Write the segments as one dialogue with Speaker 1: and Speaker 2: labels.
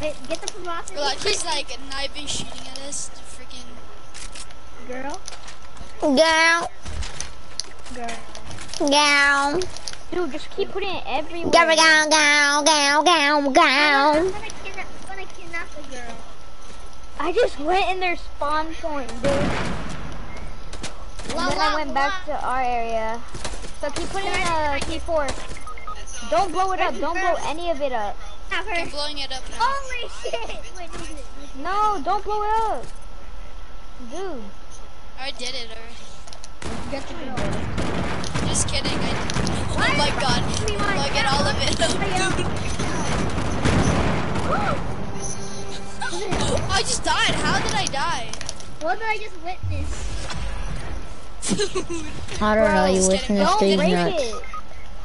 Speaker 1: Wait, get the velocity.
Speaker 2: Like, he's like not even shooting at us. The freaking
Speaker 1: girl.
Speaker 3: Girl.
Speaker 1: Girl.
Speaker 3: Girl.
Speaker 4: Dude, just keep putting it everywhere.
Speaker 3: Girl, girl, girl, girl, girl,
Speaker 1: I'm
Speaker 3: girl.
Speaker 1: gonna I'm gonna kidnap the girl.
Speaker 4: I just went in their spawn point, dude. And then I went back to our area. So keep putting in a C4. Don't blow it up. Don't blow any of it up.
Speaker 1: Have her.
Speaker 2: I'm blowing it up now.
Speaker 1: Holy shit! Wait, wait, wait.
Speaker 4: No, don't blow it up. Dude.
Speaker 2: I did it already.
Speaker 1: Get the girl.
Speaker 2: Just kidding. I, oh my god. Oh, I get all of it. I just died. How did I die?
Speaker 1: What did I just witness?
Speaker 3: I don't know, you
Speaker 2: Bro,
Speaker 3: listen to
Speaker 4: Don't
Speaker 3: these
Speaker 4: break
Speaker 3: nuts.
Speaker 4: it.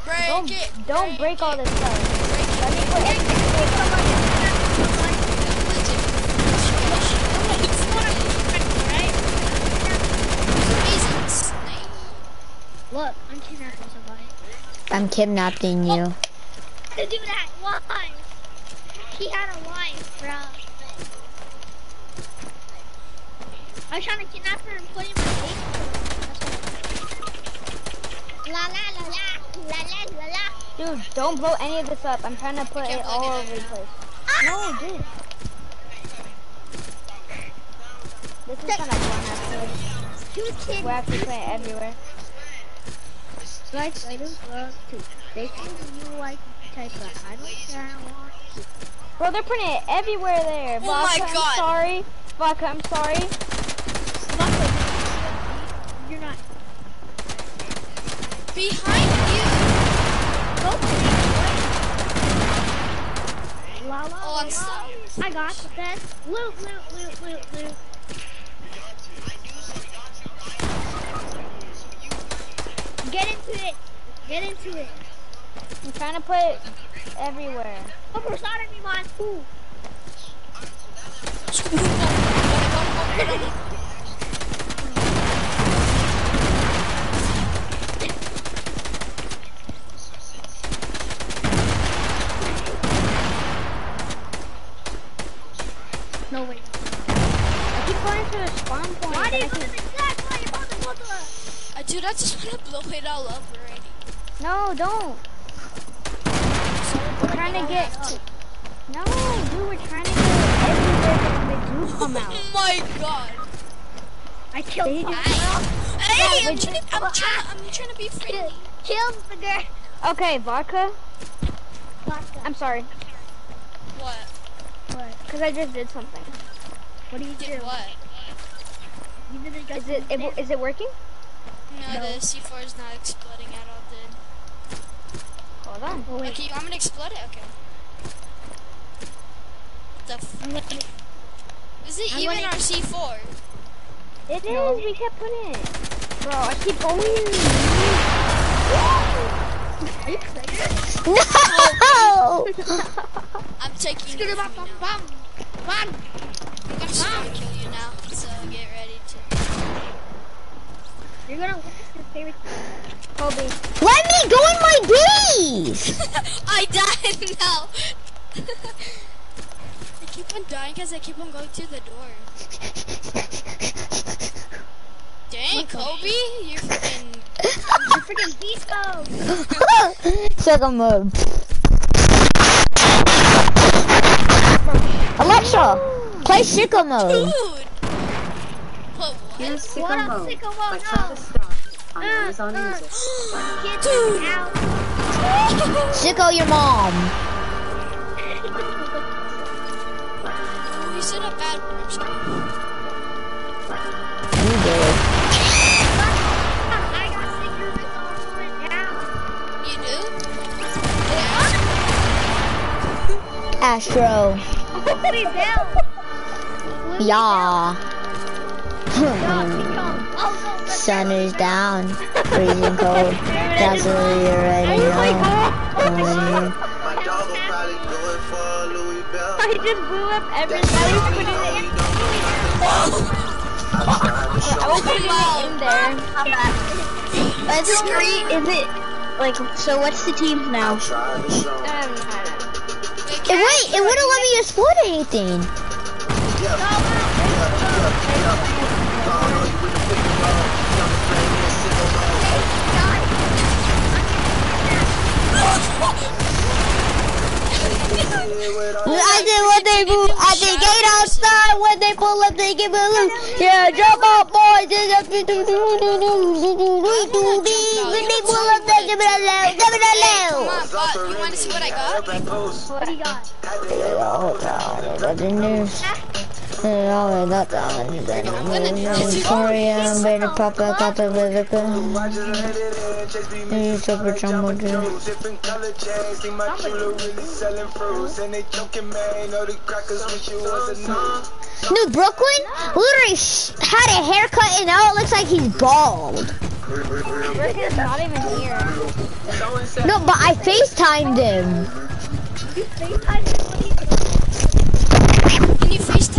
Speaker 2: Break
Speaker 4: Don't,
Speaker 2: it.
Speaker 4: don't break all this stuff.
Speaker 1: Look, I'm kidnapping somebody.
Speaker 3: I'm kidnapping you.
Speaker 1: To do that, why? He had a wife, bro. I was trying to kidnap her and put him in my La la la la, la la la la.
Speaker 4: Dude, don't blow any of this up. I'm trying to put it all over the place.
Speaker 1: Ah!
Speaker 4: No, dude. This is kind of fun, actually.
Speaker 1: Two kids.
Speaker 4: We have to put it everywhere.
Speaker 1: Like, I don't want to. They think you like type, but I don't care. I want to.
Speaker 4: Bro, they're putting it everywhere there.
Speaker 2: Oh my God.
Speaker 4: I'm sorry. Vodka, I'm sorry.
Speaker 1: You're not.
Speaker 2: Behind you.
Speaker 1: Go
Speaker 2: Sorry.
Speaker 1: I got this. Loot, loot, loot, loot, loot. Get into it. Get into it.
Speaker 4: I'm trying to put it everywhere.
Speaker 1: Oh, we're starting me, man. Ooh. No, wait.
Speaker 4: I keep going to the spawn point.
Speaker 1: Why do
Speaker 4: but
Speaker 1: you
Speaker 4: I
Speaker 1: go to
Speaker 4: keep-
Speaker 1: the exact why you want to go to the...
Speaker 2: Uh, dude, I just want to blow it all up already.
Speaker 4: No, don't. We're trying to get. No, dude, we're trying to get everywhere that they do come out.
Speaker 2: Oh my god.
Speaker 1: I killed the girl.
Speaker 2: Hey, I'm trying, I'm trying, I'm trying to be friendly.
Speaker 1: Killed the girl.
Speaker 4: Okay, vodka.
Speaker 1: Vodka.
Speaker 4: I'm sorry,
Speaker 2: What?
Speaker 1: What?
Speaker 4: because I just did something.
Speaker 1: What do you do?
Speaker 2: Did what?
Speaker 1: You did it
Speaker 4: Is it, it is it working?
Speaker 2: No,
Speaker 1: No.
Speaker 2: the C4 is not exploding at all, dude.
Speaker 4: Hold on.
Speaker 1: Oh, wait.
Speaker 2: Okay, I'm gonna explode it? Okay. The f
Speaker 1: I'm gonna-
Speaker 2: is it
Speaker 1: I'm
Speaker 2: even our C4?
Speaker 4: It is.
Speaker 1: No.
Speaker 4: We kept putting it. Bro, I keep going.
Speaker 1: Are you crazy?
Speaker 3: No!
Speaker 2: I'm taking
Speaker 1: Scooter
Speaker 2: it
Speaker 1: bum
Speaker 2: from you
Speaker 1: bum
Speaker 2: now.
Speaker 1: bum. Bum.
Speaker 2: I'm gonna kill
Speaker 1: You're gonna witness your favorite.
Speaker 4: Kobe.
Speaker 3: Let me go in my base!
Speaker 2: I died now! I keep on dying because I keep on going through the door. Dang, Kobe, you're freaking.
Speaker 1: You're freaking beast mode.
Speaker 3: Sucker mode. Alexa, play sicko mode.
Speaker 2: Dude!
Speaker 5: Here's
Speaker 1: What
Speaker 5: Sicko
Speaker 1: up,
Speaker 5: Mode
Speaker 1: sicko mode?
Speaker 5: Travis on
Speaker 1: Uh,
Speaker 5: Amazon
Speaker 1: uh.
Speaker 5: Music.
Speaker 2: Dude.
Speaker 3: Sicko your mom.
Speaker 2: You said a bad word.
Speaker 3: You did.
Speaker 1: I got stickers that down.
Speaker 3: Astro. Yeah.
Speaker 1: Oh,
Speaker 3: Sun is down. Freezing cold. That's what you already oh know.
Speaker 6: My dog will probably do it for Louis Bell.
Speaker 4: I just blew up everything. I was putting it in. I was putting it in there.
Speaker 5: Let's screen. Is it like so? What's the teams now?
Speaker 6: Try to show.
Speaker 4: I haven't had it.
Speaker 2: Wait,
Speaker 3: It wait, it wouldn't let me explode anything. I did what they do. I did gate outside when they pull up, they give a loot. Yeah, jump out, boys. When they pull up, they give it a loud, give it a
Speaker 2: Come
Speaker 3: loud.
Speaker 2: on, bot. You want to see what I got?
Speaker 1: What do you got?
Speaker 3: Oh, God, what the news? That's all. Of super jumbo
Speaker 6: chains, see my jewelry really selling fruits, and a nun.
Speaker 3: Dude, Brooklyn literally had a haircut and now it looks like he's bald. No, but I FaceTimed him.
Speaker 2: You FaceTime me?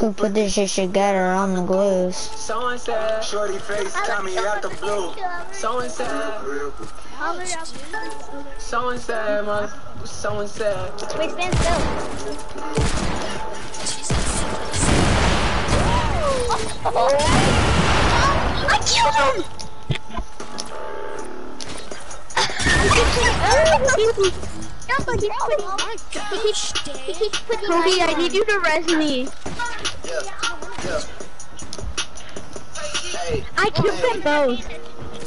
Speaker 3: Who put this shit together on the glues?
Speaker 6: So and said, shorty face got me out the blue. So and said, so and said, my, so and said.
Speaker 4: Wait, stand still.
Speaker 1: I killed him! No, but he's putting,
Speaker 2: Oh my gosh, Dave.
Speaker 1: he's putting Kobe, I need you to res me.
Speaker 6: Yeah, yeah. Hey,
Speaker 1: I killed them both.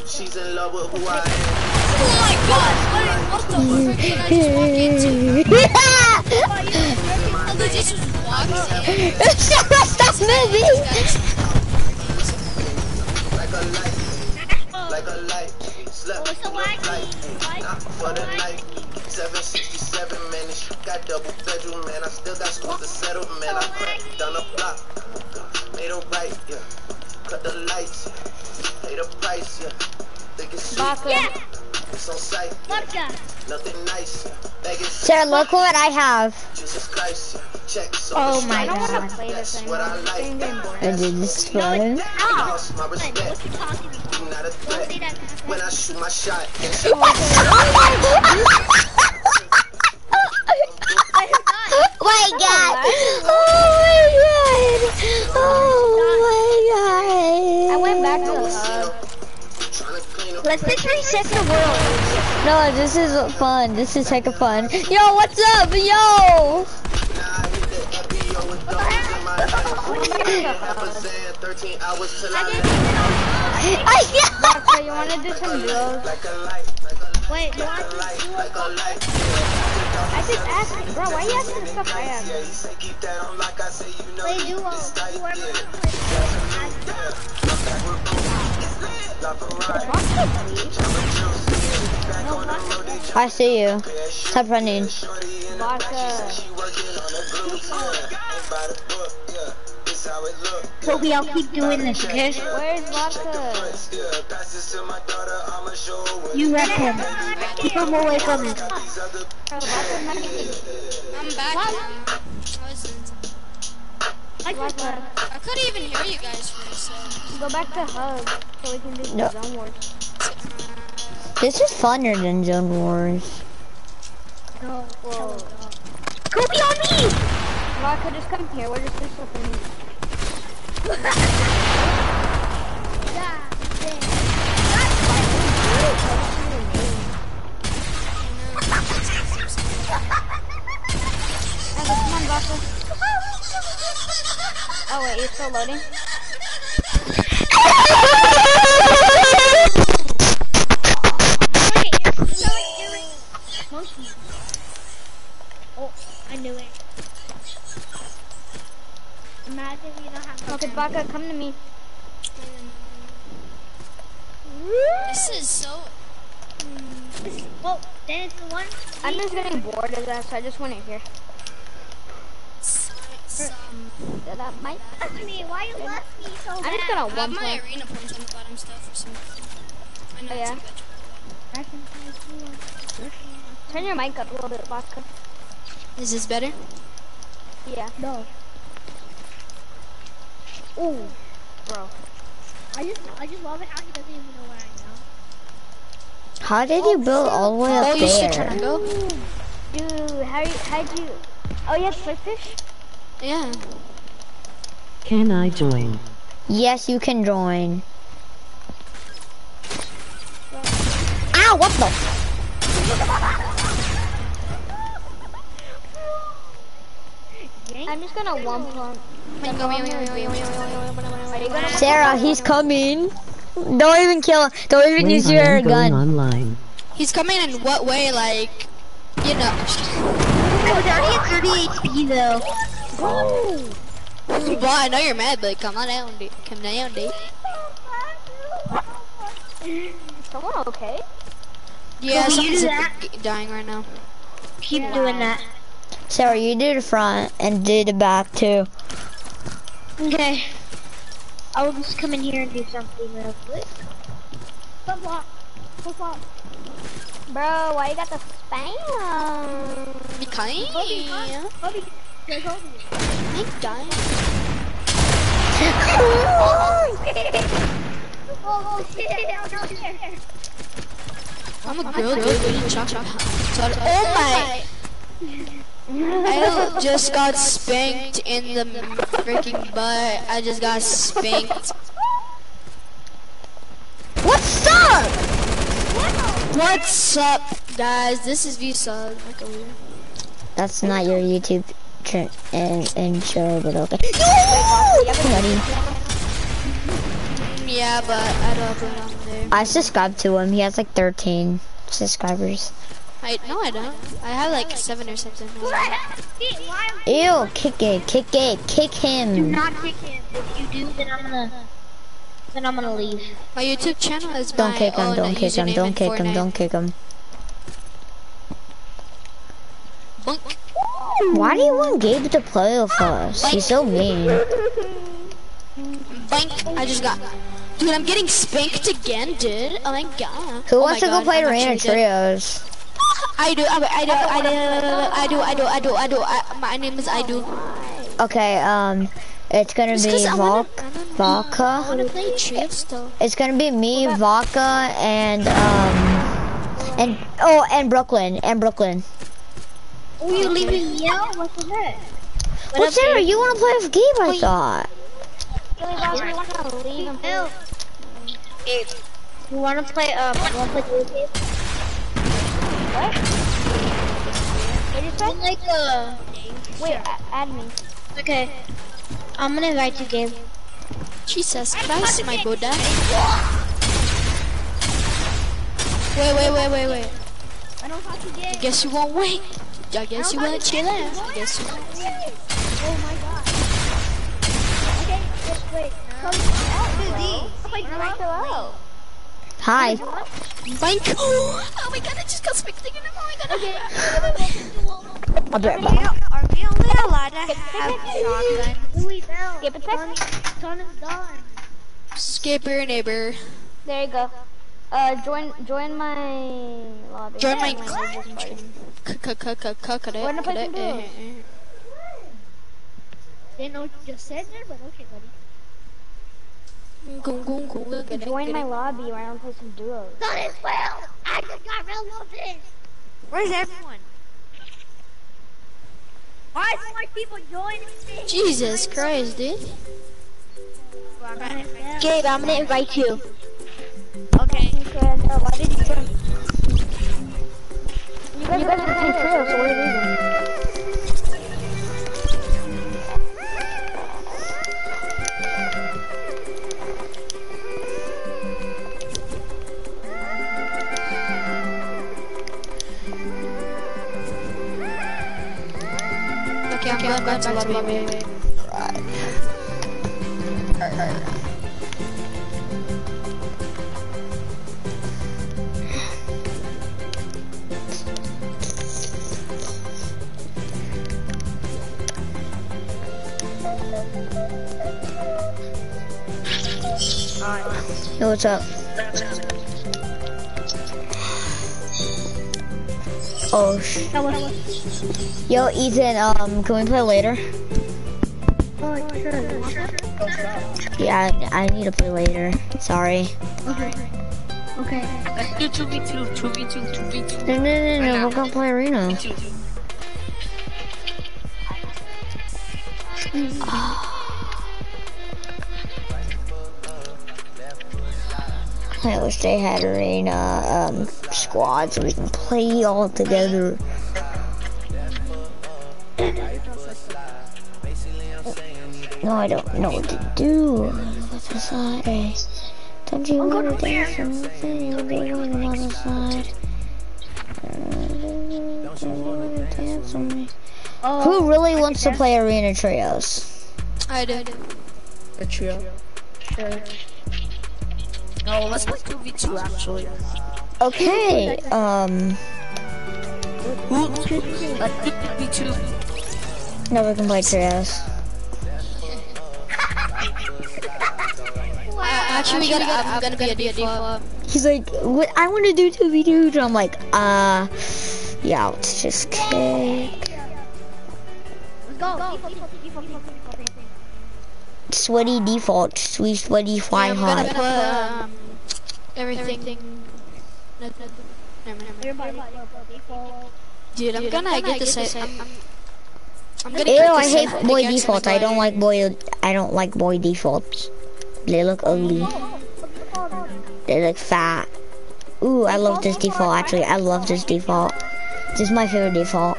Speaker 6: she's in love with who I am.
Speaker 2: Oh my god, what, what the frick did I just walk into? They just walked in.
Speaker 3: Stop moving!
Speaker 6: Like a light, like a light. Slept
Speaker 1: What's the light?
Speaker 6: not for the night. 767 minutes, got double bedroom, man. I still got schools to settle, man. I cracked down the block, made a right, yeah. Cut the lights, pay the price, yeah. Think it's sweet,
Speaker 4: Baka.
Speaker 6: It's on sight, yeah.
Speaker 1: Vodka.
Speaker 6: Nothing nice,
Speaker 3: Sarah, look what I have.
Speaker 6: Jesus Christ, yeah. Check, so
Speaker 1: Oh my
Speaker 6: stripes,
Speaker 4: I don't want
Speaker 1: God.
Speaker 4: to play this anymore.
Speaker 6: I
Speaker 4: It's getting
Speaker 6: like.
Speaker 4: getting boring.
Speaker 3: I did this fun.
Speaker 6: Lost my
Speaker 1: What
Speaker 6: respect,
Speaker 1: you talking about?
Speaker 6: you not a threat. When I shoot my shot, it's
Speaker 3: my god! Oh
Speaker 1: Let's just reset the world.
Speaker 3: No, this is fun. This is heck of fun. Yo, what's up, yo?
Speaker 6: I hit the FBO with dogs in my hand. Half a Zan, 13 hours till I land.
Speaker 3: I
Speaker 4: Baka, you want to do some drills?
Speaker 6: Like like
Speaker 1: Wait, you want
Speaker 6: like
Speaker 1: to
Speaker 6: like.
Speaker 4: I just asked, bro, why are you asking stuff I
Speaker 6: like you
Speaker 1: do
Speaker 6: this
Speaker 1: whoever
Speaker 6: yeah.
Speaker 1: Wants
Speaker 6: Lock a ride,
Speaker 3: I see you. Stop running.
Speaker 6: shorty in the
Speaker 4: Baka.
Speaker 6: she working on the blues, yeah. Ain't by the book, yeah. This how it look,
Speaker 1: Kobe, I'll keep doing this, okay?
Speaker 4: Where's Vodka?
Speaker 6: yeah. Pass this to my daughter, I'ma show her what
Speaker 1: You wreck him. Keep him away from me.
Speaker 2: I'm back now. I wasn't.
Speaker 1: I just
Speaker 4: Vodka.
Speaker 2: I couldn't even hear you guys for a second.
Speaker 4: Go back to hub so we can do
Speaker 3: No.
Speaker 4: zone wars.
Speaker 3: This is funner than Zone Wars.
Speaker 1: no.
Speaker 4: Whoa.
Speaker 1: Kobe on me!
Speaker 4: Vodka, just come here. We're just doing something. Vodka, come on, Vodka. Oh wait, you're still loading?
Speaker 1: Wait, you're so irre- Monkey. Oh, I knew it. Imagine we don't have no
Speaker 4: Okay, Baka, come to me.
Speaker 2: This is so.
Speaker 1: Oh, then it's the one.
Speaker 4: I'm just getting bored of that, so I just want to hear.
Speaker 2: Some, some.
Speaker 4: That that might.
Speaker 1: Ask me why you left me so
Speaker 4: I'm
Speaker 1: bad.
Speaker 4: just gonna
Speaker 2: I have
Speaker 4: one
Speaker 2: my
Speaker 4: point.
Speaker 2: arena points on the bottom stuff for some reason. I know
Speaker 4: Oh,
Speaker 2: it's
Speaker 4: yeah?
Speaker 2: a glitch.
Speaker 1: I can play too.
Speaker 4: Turn your mic up a little bit, Baka.
Speaker 2: Is this better?
Speaker 4: Yeah.
Speaker 1: No,
Speaker 4: Ooh, bro.
Speaker 1: I just I just love it how he doesn't even know where I am.
Speaker 3: How did you build all the way
Speaker 2: Oh,
Speaker 3: up
Speaker 2: you should try to
Speaker 3: there?
Speaker 2: go.
Speaker 4: Dude, how how'd you? Oh, you have fish?
Speaker 2: Yeah.
Speaker 7: Can I join?
Speaker 3: Yes, you can join. Ow, what the?
Speaker 4: I'm just gonna one point.
Speaker 3: Sarah, he's coming. Don't even kill him. Don't even
Speaker 7: When
Speaker 3: use
Speaker 7: I
Speaker 3: your
Speaker 7: am going
Speaker 3: gun.
Speaker 7: online.
Speaker 2: He's coming in what way? Like, you know.
Speaker 1: I was already at 30 HP though.
Speaker 2: Well, I know you're mad, but come on down, dude. Come down, dude.
Speaker 4: Someone okay?
Speaker 2: Yeah,
Speaker 1: Will you do
Speaker 2: someone's dying right now.
Speaker 1: Keep doing that.
Speaker 3: Sarah, you do the front and do the back too.
Speaker 1: Okay. I will just come in here and do something real quick. Flip flop. Flip flop.
Speaker 4: Bro, why you got the spam?
Speaker 2: Because
Speaker 1: Bobby, Bobby, there's Bobby.
Speaker 2: I'm dying.
Speaker 1: Oh, shit. I'm not here.
Speaker 2: I'm a girl, dude. What are you talking about? Oh my! I just got spanked in the freaking butt. I just got spanked.
Speaker 3: What's up?
Speaker 2: What's up, guys? This is Vsub. Like.
Speaker 3: That's not your YouTube tr- in- intro, but okay. Buddy.
Speaker 2: Yeah, but I don't upload on there.
Speaker 3: I subscribed to him. He has like 13 subscribers.
Speaker 2: I no, I don't. I have like seven or something.
Speaker 1: Why?
Speaker 3: Ew, kick it, kick it, kick him!
Speaker 1: Do
Speaker 3: him.
Speaker 1: not kick him. If you do, then I'm gonna, then I'm gonna leave.
Speaker 2: My YouTube channel is
Speaker 3: Don't kick him, don't uh, kick him, don't kick him, don't kick him.
Speaker 2: Bunk.
Speaker 3: Why do you want Gabe to play with us? He's so mean.
Speaker 2: Blank, I just got. Dude, I'm getting spanked again, dude. Oh my god.
Speaker 3: Who
Speaker 2: oh
Speaker 3: wants to go play Arena Trios?
Speaker 2: I do, I do, I do, I do, I do, I do, I do, I, my name is I do.
Speaker 3: Okay, um, it's gonna be Volk, It's gonna be me, Valka, and, um, and, oh, and Brooklyn, and Brooklyn.
Speaker 1: Oh, you leaving me out? What the heck?
Speaker 3: Well, Sarah, you wanna play with Gabe? I thought.
Speaker 4: You wanna play?
Speaker 1: Gabe, you wanna play? Um, you wanna play Gabe? Gabe?
Speaker 4: What? What you say?
Speaker 1: Like uh,
Speaker 4: Wait, a- add me.
Speaker 1: okay. I'm gonna invite you, Gabe.
Speaker 2: Jesus Christ, my Buddha. Wait, wait, wait, wait, wait.
Speaker 1: I don't have to get.
Speaker 2: Guess you won't wait. I guess you won't chill out. I guess you won't.
Speaker 1: Oh my god. Okay, just wait. Come out, dude. Like,
Speaker 4: Right below.
Speaker 3: Hi.
Speaker 2: Bank. Oh my god, I just got spanked again. Oh my god.
Speaker 3: I'll be right back.
Speaker 5: Are we only allowed to have shotguns?
Speaker 1: Louis Bell.
Speaker 4: Yeah, protect me.
Speaker 1: Son is.
Speaker 2: Skip your neighbor.
Speaker 4: There you go. Uh, join, join my lobby.
Speaker 2: Join my
Speaker 4: Join business party.
Speaker 2: Wanna
Speaker 4: play some duos?
Speaker 1: Didn't know what you just said there, but okay, buddy.
Speaker 4: Join my lobby where I don't play some duos.
Speaker 1: Son is well. I just got real of this.
Speaker 5: Where's everyone?
Speaker 1: Why so much people joining me?
Speaker 2: Jesus Christ, dude.
Speaker 1: Gabe, I'm gonna invite you.
Speaker 5: Okay.
Speaker 4: Why did you turn? You guys are gonna trail, so what are you doing?
Speaker 2: Okay, I'm going back to lobby.
Speaker 3: Alright. Alright, alright. Yo, what's up? Oh, sh Yo, Ethan, um, can we play later? Oh, sure, sure. Yeah, I, I need to play later. Sorry.
Speaker 1: Okay. Okay.
Speaker 2: Let's do 2v2, 2v2, 2v2.
Speaker 3: No, no, no, no, we're gonna play Arena. 2v2. They had arena um, squads so we can play all together. No, I don't know what to do. What's the side? Don't you want to dance on the thing? You're doing on the side. Don't you want to dance on me? Who really wants to play arena trios?
Speaker 2: I do.
Speaker 5: The trio.
Speaker 2: No, let's play 2v2 actually.
Speaker 3: Okay, um,
Speaker 2: Who? Let's do 2v2.
Speaker 3: now we can play trios.
Speaker 2: Actually, we gotta, I'm gonna be a default.
Speaker 3: He's like, what? I want to do 2v2. And I'm like, uh, yeah, let's just kick.
Speaker 1: Let's go. Default, default, default, default, default.
Speaker 3: Sweaty default, sweet sweaty fly
Speaker 2: I'm gonna
Speaker 3: hot.
Speaker 2: put um, everything. Never mind, never mind.
Speaker 1: Everybody, default, default.
Speaker 2: Dude, I'm gonna get to say. I'm, I'm, I'm gonna
Speaker 3: Ew, I hate boy
Speaker 2: pickaxe
Speaker 3: defaults. I don't like boy. I don't like boy defaults. They look ugly. They look fat. Ooh, I love this default. Actually, I love this default. This is my favorite default.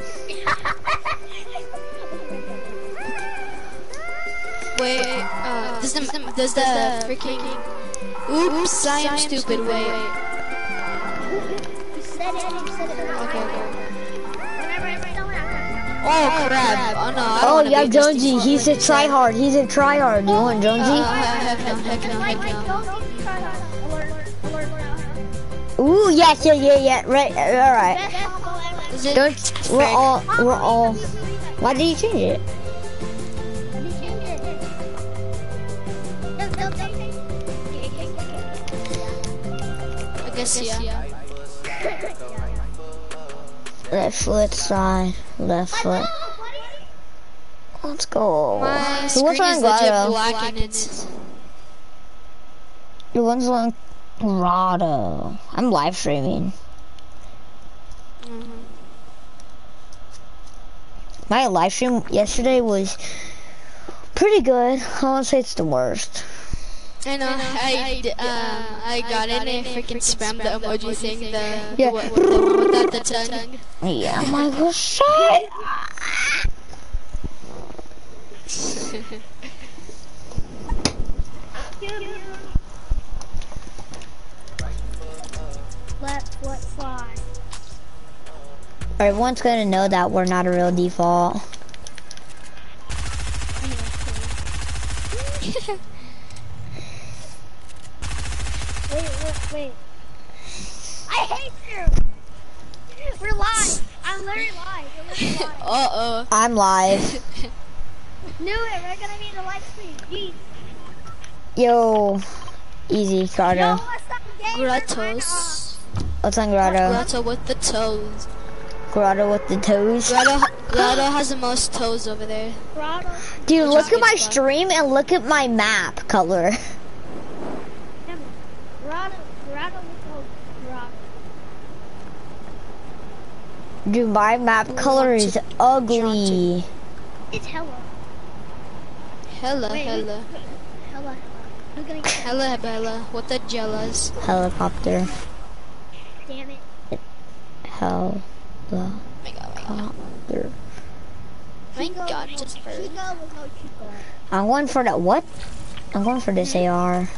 Speaker 2: Wait, uh, does the does the freaking? Oops, I am stupid. Wait.
Speaker 1: You said it, you said it.
Speaker 2: Okay. okay.
Speaker 1: Whenever I say it,
Speaker 2: Oh crap! Oh no! I
Speaker 3: Oh, yeah,
Speaker 2: be
Speaker 3: Jonesy. He's a tryhard. He's a tryhard. You want
Speaker 2: Uh,
Speaker 3: Jonesy?
Speaker 2: heck no, no,
Speaker 1: Like,
Speaker 2: heck
Speaker 1: like,
Speaker 2: no.
Speaker 1: don't try hard. Alert, alert, alert.
Speaker 3: Ooh, yes, yeah, yeah, yeah. Right, all right.
Speaker 1: Best combo ever.
Speaker 2: Is it?
Speaker 3: Don't. We're all. We're all. Why did you change it?
Speaker 2: I guess yeah.
Speaker 3: Left foot side. Left foot. Let's go.
Speaker 2: My
Speaker 3: Who
Speaker 2: screen
Speaker 3: wants on
Speaker 2: is legit
Speaker 3: Grotto?
Speaker 2: black and it's.
Speaker 3: Who wants on Grotto? I'm live streaming.
Speaker 2: Mhm.
Speaker 3: My live stream yesterday was pretty good. I won't say it's the worst.
Speaker 2: I know. I, d- um, I got in and freaking spammed the emoji thing. The
Speaker 3: Yeah.
Speaker 2: the, what- the, without the tongue.
Speaker 3: Yeah, I'm like, well, shut.
Speaker 1: Left foot slide.
Speaker 3: Everyone's gonna know that we're not a real default.
Speaker 1: Wait, wait, wait. I hate you. We're live. I'm literally live. Live.
Speaker 2: Uh oh.
Speaker 3: I'm live.
Speaker 1: Knew it. We're gonna be in the live stream. Jeez.
Speaker 3: Yo, easy,
Speaker 1: Yo,
Speaker 3: Grotto.
Speaker 1: what's up, gang?
Speaker 2: Gratos.
Speaker 3: What's on Grotto?
Speaker 2: Grotto with the toes.
Speaker 3: Grotto with the toes.
Speaker 2: Grotto, Grotto has the most toes over there.
Speaker 1: Grotto.
Speaker 3: Dude, look at my
Speaker 2: spot.
Speaker 3: stream and look at my map color.
Speaker 1: Grotto. Grotto with Grotto.
Speaker 3: Dude, my map color is ugly.
Speaker 1: It's hella.
Speaker 2: Hella,
Speaker 1: Wait,
Speaker 2: hella.
Speaker 1: Hella. I'm gonna get
Speaker 2: Hella, Bella. What the jealous?
Speaker 3: Helicopter.
Speaker 1: Damn it.
Speaker 3: Helicopter.
Speaker 2: Oh my god, oh my god. My god, just
Speaker 1: Chico
Speaker 2: heard.
Speaker 1: will go Chico.
Speaker 3: I'm going for that. What? I'm going for this hmm. AR.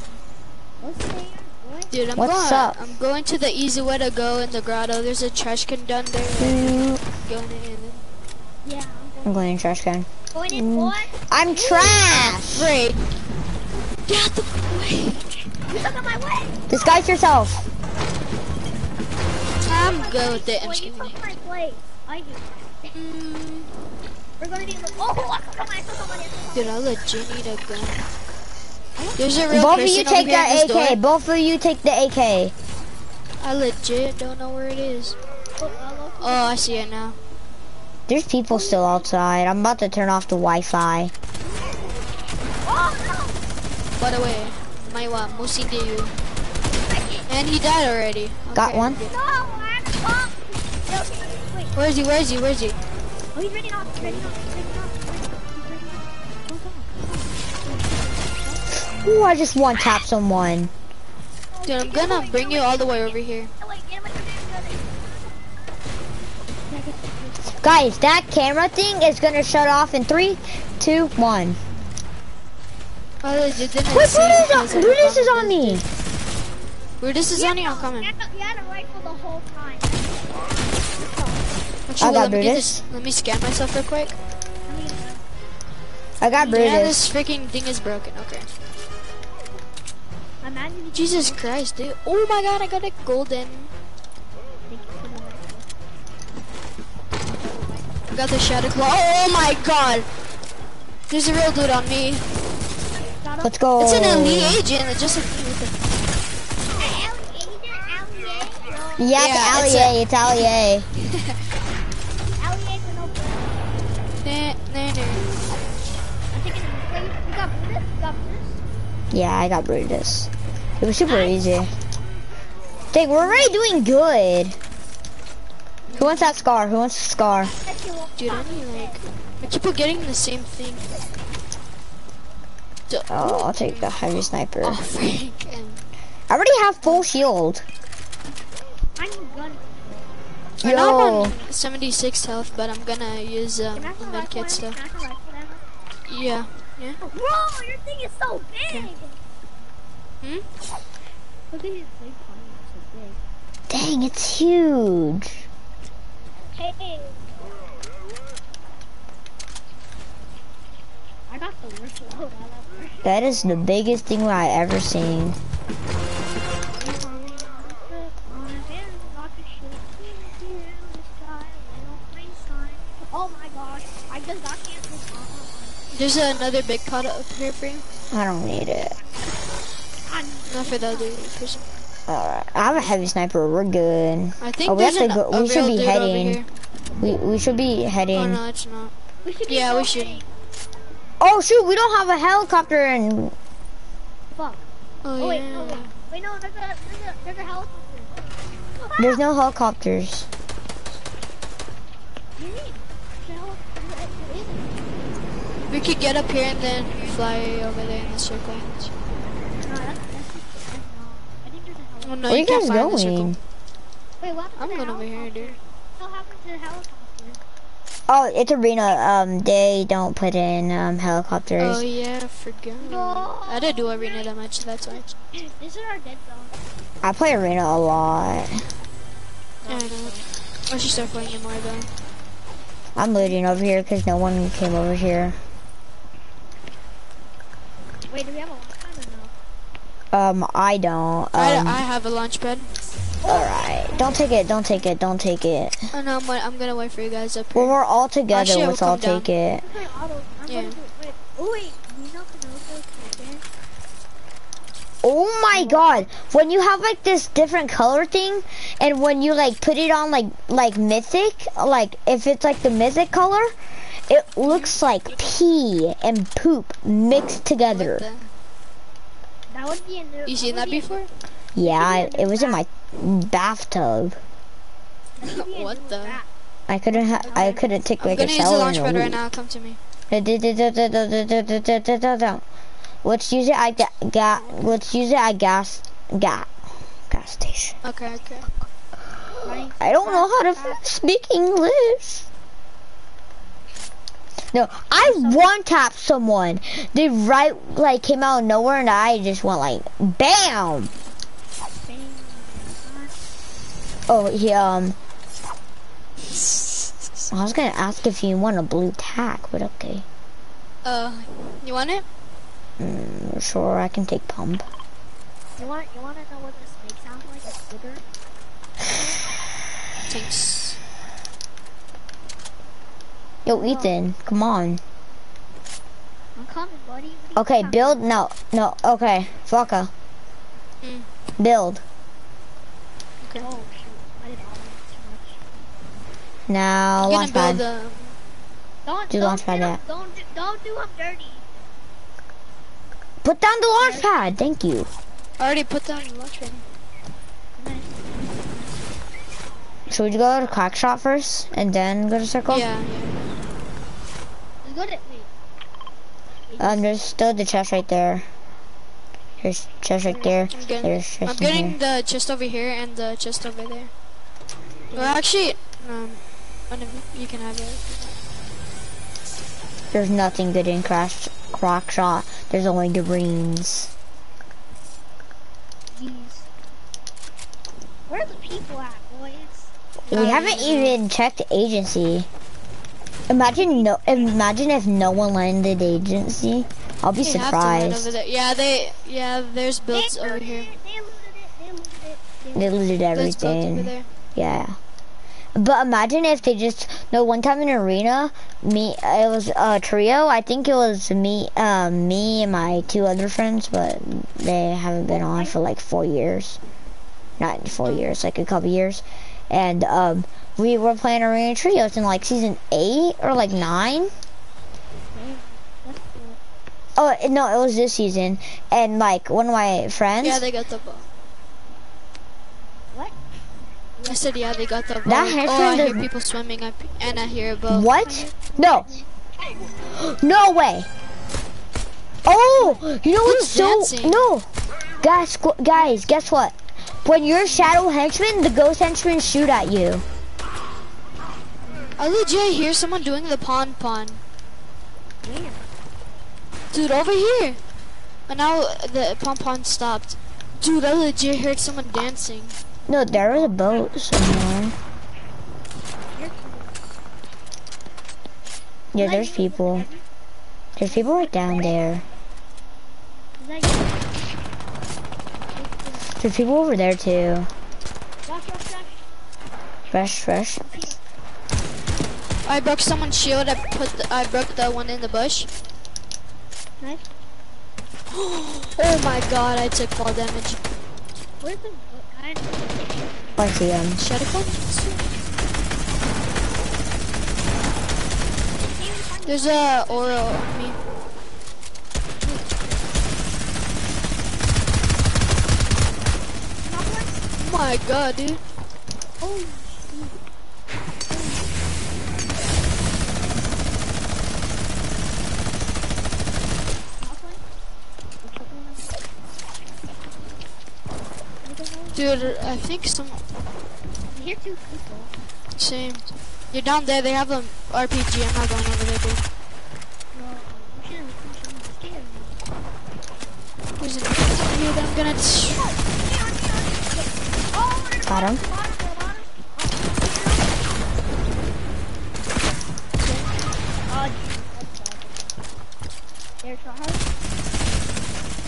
Speaker 1: What's the name? What?
Speaker 2: Dude, I'm
Speaker 3: What's
Speaker 2: going.
Speaker 3: up?
Speaker 2: I'm going to the easy way to go in the grotto. There's a trash can down there.
Speaker 3: Ooh,
Speaker 2: Going in.
Speaker 1: Yeah, I'm
Speaker 3: I'm
Speaker 1: going.
Speaker 3: going in trash can.
Speaker 1: Going in what?
Speaker 3: I'm trash.
Speaker 2: Great. Get out the way.
Speaker 1: You stuck on my way.
Speaker 3: Disguise yourself.
Speaker 2: I'm good with it. I'm just
Speaker 1: you
Speaker 2: kidding.
Speaker 1: took my place. I do.
Speaker 2: Mm,
Speaker 1: We're gonna need. Oh, I took somebody. I took somebody. I took somebody.
Speaker 2: Dude, I legit need a gun. There's a real
Speaker 3: Both of you take
Speaker 2: here at
Speaker 3: the
Speaker 2: door.
Speaker 3: AK. Both of you take the AK.
Speaker 2: I legit don't know where it is.
Speaker 1: Oh,
Speaker 2: I see it now.
Speaker 3: There's people still outside. I'm about to turn off the Wi-Fi.
Speaker 1: Oh
Speaker 2: By the way, my wa musin you. And he died already.
Speaker 3: Got one?
Speaker 2: good.
Speaker 1: no! No, I'm fucked. No, wait.
Speaker 2: Where is he? Where is he? Where is he?
Speaker 1: Oh, he's ready off. He's ready off.
Speaker 3: Ooh, I just one tap someone.
Speaker 2: Dude, I'm gonna bring you all the way over here.
Speaker 1: Wait, get him with the
Speaker 3: Guys, that camera thing is gonna shut off in three, two, one.
Speaker 2: Oh, they
Speaker 3: Wait, Brutus, on, Brutus is on me.
Speaker 2: Brutus is on you. I'm coming.
Speaker 1: He had, a, he had a rifle the whole time.
Speaker 2: Actually,
Speaker 3: I got
Speaker 2: let me get
Speaker 3: Brutus.
Speaker 2: Let me scan myself real quick.
Speaker 3: I got Brutus.
Speaker 2: Yeah, this freaking thing is broken. Okay.
Speaker 1: Imagine
Speaker 2: Jesus Christ, dude. Oh my god, I got a golden. I got the shadow claw. Oh my god. There's a real dude on me.
Speaker 3: Let's go.
Speaker 2: It's an elite agent. It's just the
Speaker 3: Yeah,
Speaker 2: Yeah,
Speaker 3: it's
Speaker 2: it's
Speaker 3: Allier. It's Allier.
Speaker 2: Nah, nah, nah.
Speaker 3: Yeah, I got Brutus. It was super easy. Dang, we're already doing good. Who wants that scar? Who wants the scar?
Speaker 2: Dude, I need like. I keep getting the same thing. Duh.
Speaker 3: Oh, I'll take the heavy sniper.
Speaker 2: Oh, freak. And
Speaker 3: I already have full shield.
Speaker 1: I need gun.
Speaker 2: I know I'm on 76 health, but I'm gonna use um, the
Speaker 1: have a
Speaker 2: medkit stuff.
Speaker 1: Can I have a rifle ammo?
Speaker 2: Yeah. Yeah.
Speaker 1: Bro, your thing is so big.
Speaker 2: Hmm?
Speaker 1: Look at his big one. It's so big.
Speaker 3: Dang, it's huge.
Speaker 1: Hey. I got the worst load ever.
Speaker 3: That is the biggest thing I ever seen.
Speaker 1: Oh my gosh, I just got canceled.
Speaker 2: There's another big pot up here for you.
Speaker 3: I don't need it.
Speaker 2: Not for the other person.
Speaker 3: Alright, I have a heavy sniper. We're good.
Speaker 2: I think
Speaker 3: Oh, we have to
Speaker 2: an,
Speaker 3: go- we should be heading. We we should be heading.
Speaker 2: Oh no, it's not.
Speaker 1: We should
Speaker 2: Yeah, we should.
Speaker 3: Oh shoot, we don't have a helicopter and
Speaker 1: Fuck.
Speaker 2: Oh,
Speaker 1: Oh wait,
Speaker 2: yeah.
Speaker 1: oh wait. Wait, no, there's a, there's a, there's a helicopter.
Speaker 3: there's no helicopters.
Speaker 2: We could get up here and then fly over there in the circle. Oh no,
Speaker 3: Where
Speaker 2: you
Speaker 3: you
Speaker 2: can't
Speaker 3: guys
Speaker 2: fly in the
Speaker 3: going?
Speaker 2: circle.
Speaker 1: Wait, what
Speaker 2: I'm going over here, dude.
Speaker 1: What happened to the helicopter?
Speaker 3: Oh, it's arena. Um, they don't put in um helicopters.
Speaker 2: Oh yeah, I forgot.
Speaker 1: No.
Speaker 2: I didn't do arena that much, that's why.
Speaker 1: This is our dead zone.
Speaker 3: I play arena a lot.
Speaker 2: I know. I should start playing it more though.
Speaker 3: I'm looting over here because no one came over here.
Speaker 1: Wait, do we have a long time or no?
Speaker 3: Um, I don't.
Speaker 2: I,
Speaker 3: Um,
Speaker 2: I have a launch pad.
Speaker 3: alright. Don't take it. Don't take it. Don't take it.
Speaker 2: Oh no, I'm, I'm gonna wait for you guys up
Speaker 3: When
Speaker 2: here.
Speaker 3: we're all together,
Speaker 2: Actually, I will
Speaker 3: let's all
Speaker 2: down.
Speaker 3: take it.
Speaker 1: I'm playing auto. I'm
Speaker 2: Yeah.
Speaker 1: gonna do it. Wait. Oh wait, you know Pinocchio's right there?
Speaker 3: Oh my god. When you have like this different color thing and when you like put it on like like mythic, like if it's like the mythic color, it looks like pee and poop mixed together.
Speaker 1: That would be a new.
Speaker 2: You seen that
Speaker 1: would be a-
Speaker 2: before?
Speaker 3: Yeah, I, it was in my bathtub.
Speaker 1: that would be a
Speaker 2: What the?
Speaker 3: I couldn't ha I couldn't take a
Speaker 2: I'm
Speaker 3: like a
Speaker 2: gonna use the
Speaker 3: shower
Speaker 2: launch pad right now. Come to me.
Speaker 3: Let's use it at ga- ga- let's use it at gas gas gas station.
Speaker 2: Okay, okay.
Speaker 3: I don't know how to speak English. No, I one tapped someone. They right like came out of nowhere and I just went like bam. Oh, he um. I was gonna ask if you want a blue tack, but okay.
Speaker 2: Uh, you want it?
Speaker 3: Mm, sure, I can take pump.
Speaker 1: You want you want to know what this snake sounds like? A skitter.
Speaker 2: Thanks.
Speaker 3: Yo, Ethan, come on.
Speaker 1: I'm coming, buddy. What are you
Speaker 3: Okay, build. No, no. Okay, Flocka.
Speaker 2: Mm.
Speaker 3: Build.
Speaker 2: Okay.
Speaker 1: Oh shoot! I did all too
Speaker 3: Now, launch pad.
Speaker 2: a.
Speaker 1: Don't
Speaker 3: Do
Speaker 1: don't
Speaker 3: launch pad
Speaker 1: do,
Speaker 3: that.
Speaker 1: Don't do, don't do him dirty.
Speaker 3: Put down the launch pad. Thank you.
Speaker 2: I already put down the launch pad.
Speaker 3: Should we go to crack shot first and then go to circle?
Speaker 2: Yeah, yeah.
Speaker 1: Let's go to.
Speaker 3: Um, there's still the chest right there. There's chest right there.
Speaker 2: I'm getting,
Speaker 3: There's chest
Speaker 2: I'm getting the chest over here and the chest over there. Well, actually, um, you, can have it.
Speaker 3: There's nothing good in crash crack shot. There's only the greens.
Speaker 1: Jeez. Where are the people at, boys?
Speaker 3: We
Speaker 2: Um,
Speaker 3: haven't even checked the agency. Imagine no. Imagine if no one landed agency. I'll be
Speaker 2: They have to land over
Speaker 3: surprised.
Speaker 2: there. Yeah, they. Yeah, there's builds
Speaker 1: they
Speaker 2: over here.
Speaker 1: They looted it. They looted it. They
Speaker 3: They looted
Speaker 2: There's builds over
Speaker 3: everything.
Speaker 2: there.
Speaker 3: Yeah. But imagine if they just no one time in arena, me it was a trio. I think it was me, um, me and my two other friends, but they haven't been on for like four years. Not four years, like a couple years. And um, we were playing arena trios in like season eight or like nine. Oh no, it was this season. And like one of my friends.
Speaker 2: Yeah, they got the ball.
Speaker 1: What?
Speaker 2: I said, yeah, they got the ball.
Speaker 3: That
Speaker 2: oh, I hear
Speaker 3: does-
Speaker 2: people swimming up, and I hear a boat.
Speaker 3: What? No. No way. Oh, you know what's
Speaker 2: Who's
Speaker 3: so no, guys, guys, guess what? When you're shadow henchman, the ghost henchmen shoot at you.
Speaker 2: I legit hear someone doing the pon pon.
Speaker 1: Where?
Speaker 2: Dude, over here. And now the pon pon stopped. Dude, I legit heard someone dancing.
Speaker 3: No, there was a boat somewhere. Yeah, there's people. There's people right down there.
Speaker 1: Is that you?
Speaker 3: There's people over there too. Fresh, fresh.
Speaker 2: I broke someone's shield. I put. The, I broke the one in the bush.
Speaker 1: Nice.
Speaker 2: Oh my god! I took fall damage.
Speaker 1: Where's the what kind?
Speaker 3: I see him.
Speaker 2: Shotgun? There's a Oro on me. Oh my god, dude.
Speaker 1: Oh,
Speaker 2: Dude, I think some
Speaker 1: Here two people.
Speaker 2: same. You're down there. They have a RPG. I'm not going over there, dude.
Speaker 1: House.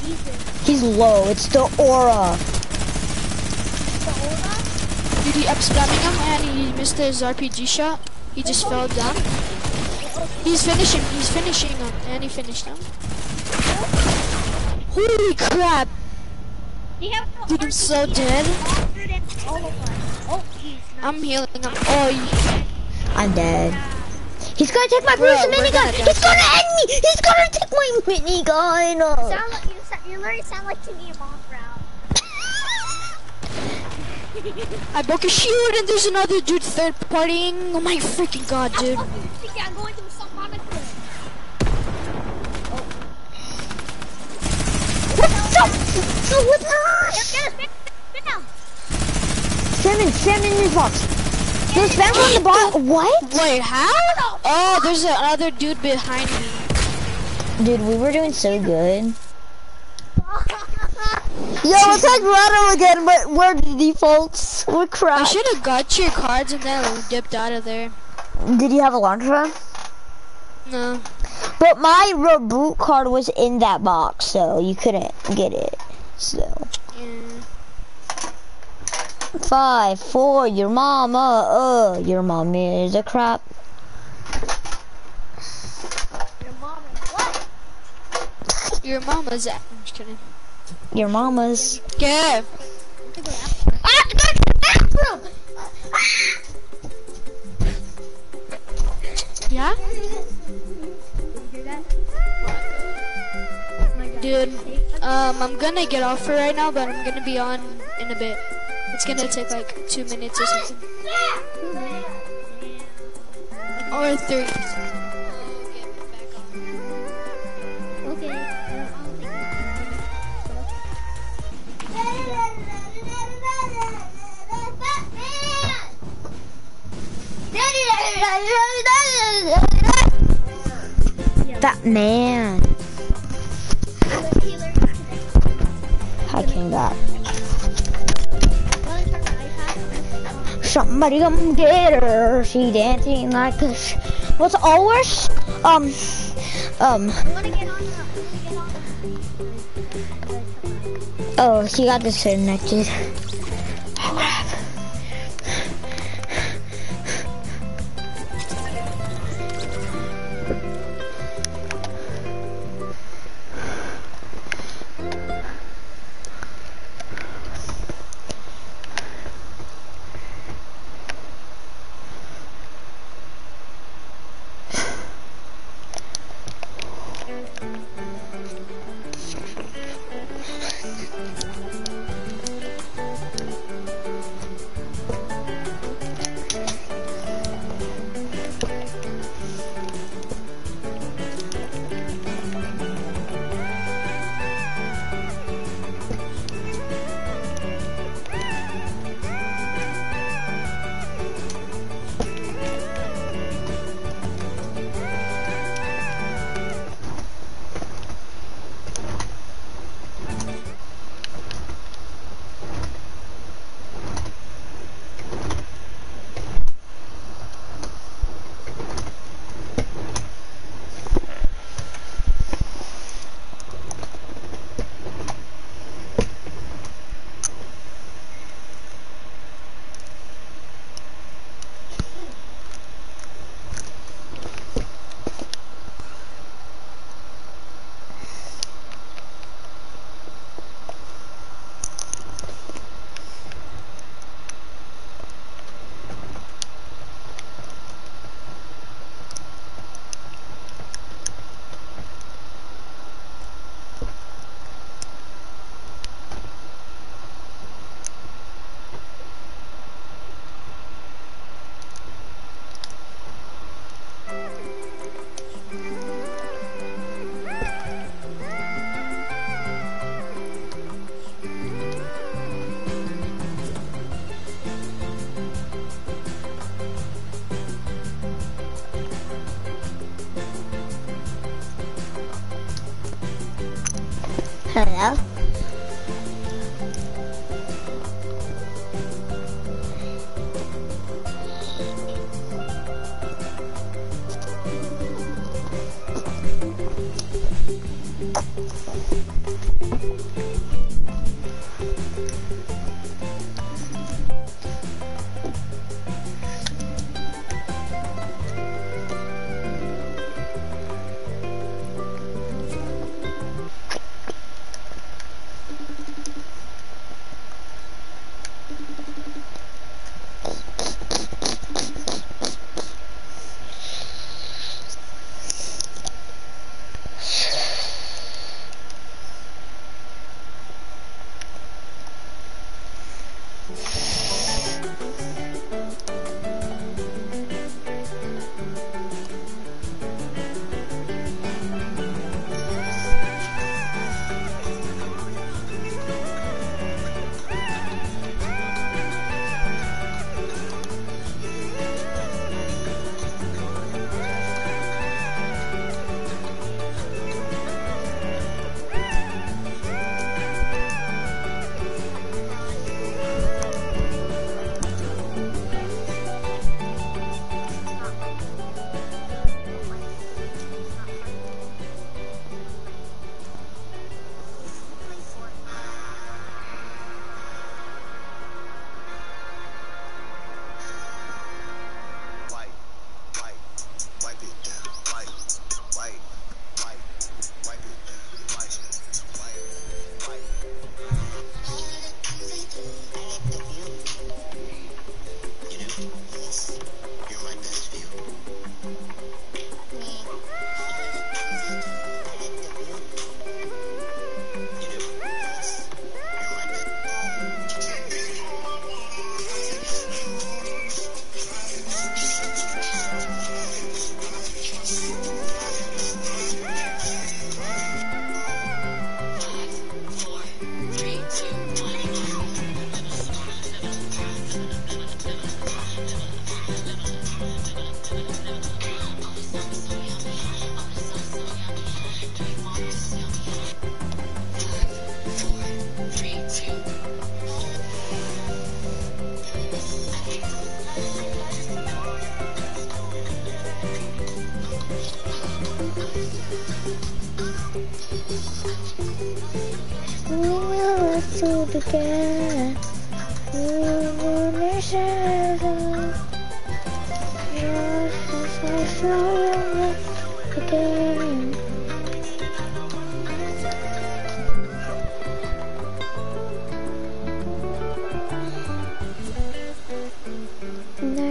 Speaker 1: Jesus.
Speaker 3: He's low. It's the aura.
Speaker 1: The Ola?
Speaker 2: Dude, he up spamming him and he missed his RPG shot. He just fell down. He's finishing. He's finishing him, and he finished him. Holy crap!
Speaker 1: He has no
Speaker 2: Dude, I'm so
Speaker 1: RPG
Speaker 2: dead. I'm healing him. Oh,
Speaker 3: I'm dead. He's gonna take my
Speaker 2: Bro,
Speaker 3: Bruce
Speaker 2: we're
Speaker 3: minigun.
Speaker 2: gonna
Speaker 3: He's gonna end me. He's gonna take my minigun.
Speaker 1: Sound like, you, sound, you literally sound like to me and Mom Brown.
Speaker 2: I broke a shield, and there's another dude third partying. Oh my freaking god,
Speaker 1: I'm
Speaker 2: dude!
Speaker 1: fucking thinking I'm going through some kind of
Speaker 3: What's up? What's up?
Speaker 1: Get us, get, get down.
Speaker 3: Seven, seven in box. No, spam on the bot. What?
Speaker 2: Wait, how? Oh, there's another dude behind me.
Speaker 3: Dude, we were doing so good. Yo, it's like Rado again, but we're the defaults. We're crap.
Speaker 2: I should have got your cards and then dipped out of there.
Speaker 3: Did you have a launch pad?
Speaker 2: No.
Speaker 3: But my reboot card was in that box, so you couldn't get it. So
Speaker 2: Yeah.
Speaker 3: Five, four, your mama, uh, your mom is a crap.
Speaker 1: Your is what?
Speaker 2: Your mama's. I'm just kidding.
Speaker 3: Your mama's.
Speaker 2: Yeah.
Speaker 3: Ah, go to the bathroom.
Speaker 2: Yeah?
Speaker 1: You hear that? My God.
Speaker 2: Dude, um, I'm gonna get off for right now, but I'm gonna be on in a bit. It's gonna take like two minutes or something. Or three.
Speaker 1: Okay. I'll take
Speaker 3: That man.
Speaker 1: it. Healer,
Speaker 3: Somebody come get her. She dancing like. Sh- What's all worse? Um, um. Oh, she got disconnected. Hello.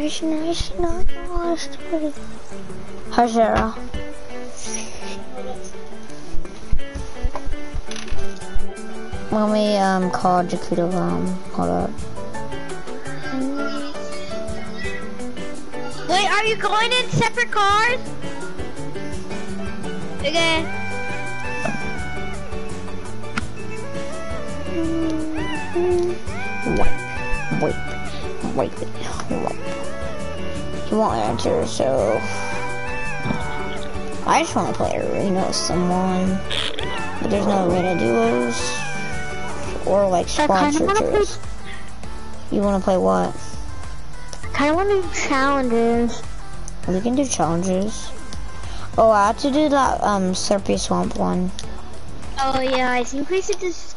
Speaker 3: Nice, nice, nice, nice. Hi, Sarah. Let me um call Jakuta um hold up.
Speaker 8: Wait, are you going in separate cars? Okay.
Speaker 3: Wait, wait, wait. Won't answer, so I just want to play arena with someone, but there's no arena duos or like
Speaker 5: I play-
Speaker 3: You want to play what?
Speaker 5: Kind of want to do challenges.
Speaker 3: We can do challenges. Oh, I have to do that um Slurpy Swamp one.
Speaker 5: Oh yeah, I think we should just.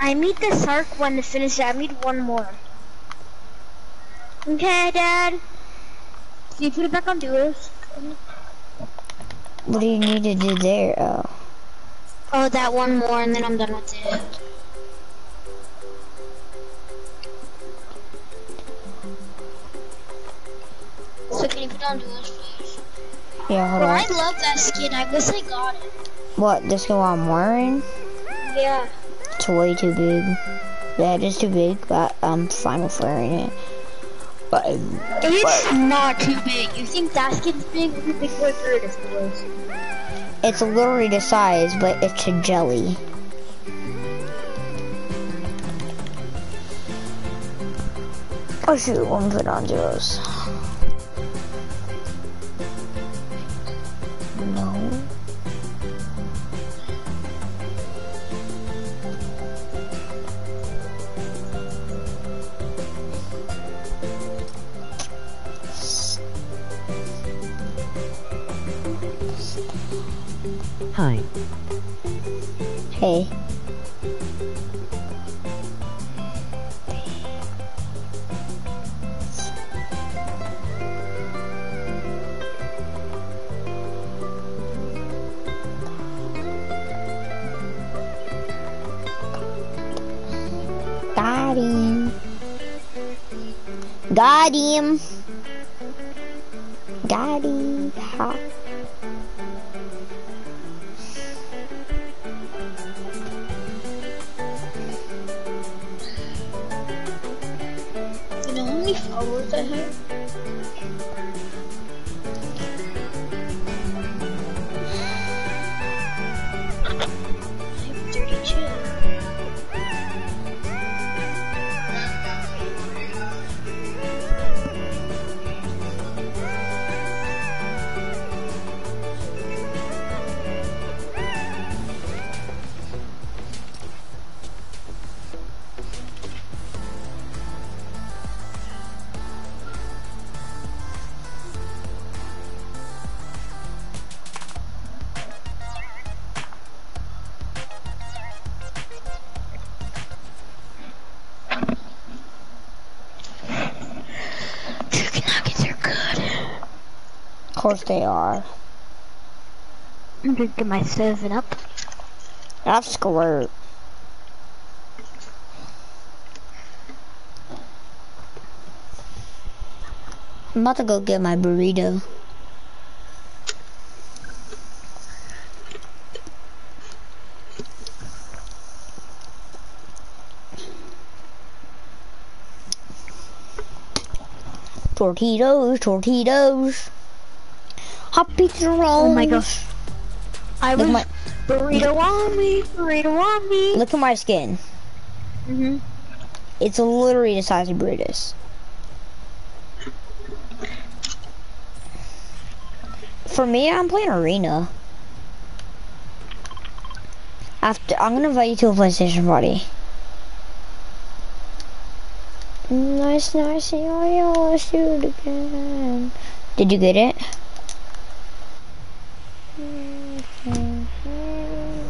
Speaker 5: I need the Sark one to finish it. I need one more. Okay, Dad. Can you put it back on duos?
Speaker 3: What do you need to do there? Oh.
Speaker 5: Oh, that one more, and then I'm done with it. So can you put on duos, please?
Speaker 3: Yeah, hold
Speaker 5: Bro,
Speaker 3: on.
Speaker 5: I love that skin. I wish I got it.
Speaker 3: What, this one I'm wearing?
Speaker 5: Yeah.
Speaker 3: It's way too big. Yeah, it is too big, but I'm fine with wearing it. But,
Speaker 5: It's not too big. You think that skin's big? Look at Big Boy Curtis was.
Speaker 3: it's literally the size, but it's a jelly. Oh shoot, one put on zeros.
Speaker 5: Many followers I have?
Speaker 3: Course they are.
Speaker 5: I'm gonna drinking my 7 up.
Speaker 3: That's squirt. I'm about to go get my burrito. Tortillas, tortillas. Pizza rolls.
Speaker 5: Oh my gosh. I
Speaker 3: Look
Speaker 5: was
Speaker 3: at
Speaker 5: burrito on me, burrito on me.
Speaker 3: Look at my skin.
Speaker 5: Mm-hmm.
Speaker 3: It's literally the size of Brutus. For me, I'm playing arena. After I'm gonna invite you to a PlayStation party. Nice, nice, yo, yo, do again. Did you get it?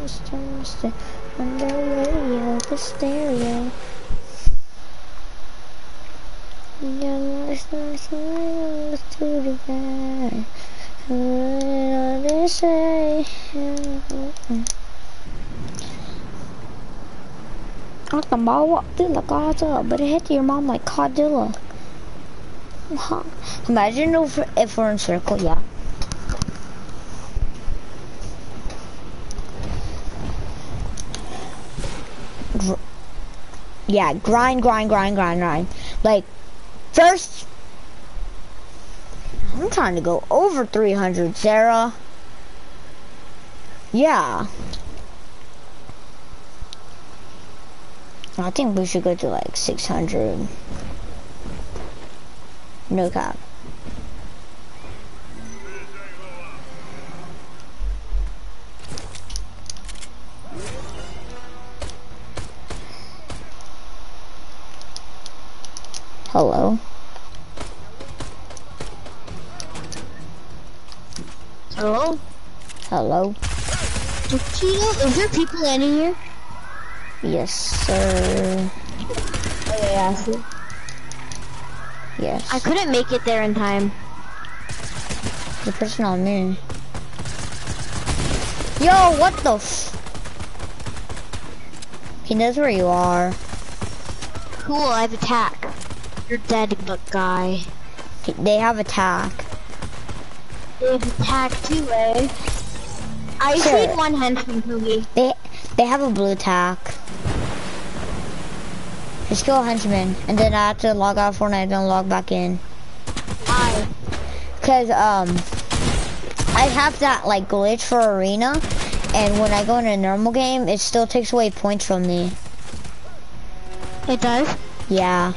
Speaker 3: just turn the radio, the stereo. Yeah, listen to the guy. What they say. I can walk through the Gaza, but it hit your mom like Codilla. Imagine if, if we're in circle, yeah. Yeah, grind, grind, grind, grind, grind. Like, first, I'm trying to go over 300, Sarah. Yeah. I think we should go to like 600. No cap. Hello.
Speaker 5: Hello?
Speaker 3: Hello.
Speaker 5: Is there people in here?
Speaker 3: Yes, sir.
Speaker 5: Oh, yeah, I see.
Speaker 3: Yes.
Speaker 5: I couldn't make it there in time.
Speaker 3: The person on me. Yo, what the f- He knows where you are.
Speaker 5: Cool, I have attack. You're dead, but guy.
Speaker 3: They have attack.
Speaker 5: They have attack too, eh? I
Speaker 3: Sure.
Speaker 5: see one henchman, Poogie.
Speaker 3: They they have a blue tack. Just kill a henchman, and then I have to log out for Fortnite and then log back in.
Speaker 5: Why?
Speaker 3: Cause um, I have that like glitch for arena, and when I go in a normal game, it still takes away points from me.
Speaker 5: It does?
Speaker 3: Yeah.